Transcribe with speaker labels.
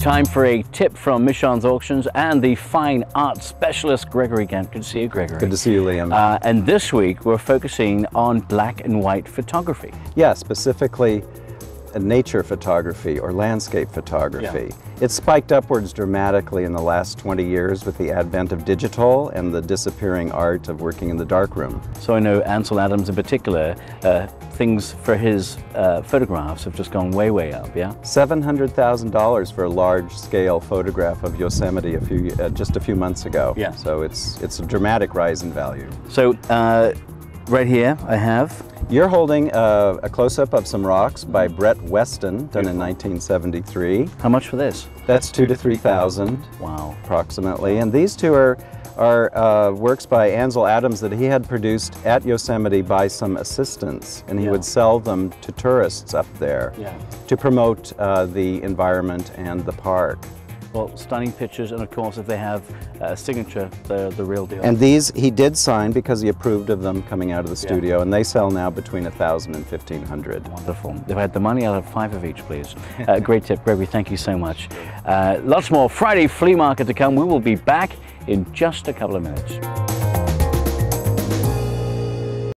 Speaker 1: Time for a tip from Michaan's Auctions and the fine art specialist Gregory Gant. Good to see you, Gregory.
Speaker 2: Good to see you, Liam.
Speaker 1: Uh, and this week we're focusing on black and white photography.
Speaker 2: Yeah, specifically nature photography or landscape photography. Yeah. It's spiked upwards dramatically in the last 20 years with the advent of digital and the disappearing art of working in the darkroom.
Speaker 1: So I know Ansel Adams in particular, uh, things for his uh, photographs have just gone way, way up, yeah?
Speaker 2: $700,000 for a large-scale photograph of Yosemite a few, uh, just a few months ago.
Speaker 1: Yeah.
Speaker 2: So it's, it's a dramatic rise in value.
Speaker 1: So uh, right here I have
Speaker 2: you're holding a, a close-up of some rocks by Brett Weston, done in 1973.
Speaker 1: How much for this?
Speaker 2: That's two to three thousand.
Speaker 1: Wow.
Speaker 2: Approximately. And these two are are uh, works by Ansel Adams that he had produced at Yosemite by some assistants, and he yeah. would sell them to tourists up there
Speaker 1: yeah.
Speaker 2: to promote uh, the environment and the park.
Speaker 1: Well, stunning pictures, and of course, if they have a signature, they're the real deal.
Speaker 2: And these he did sign because he approved of them coming out of the studio, yeah. and they sell now between a thousand and fifteen hundred.
Speaker 1: Wonderful. If I had the money, I'd have five of each, please. uh, great tip, Gregory. Thank you so much. Uh, lots more Friday flea market to come. We will be back in just a couple of minutes.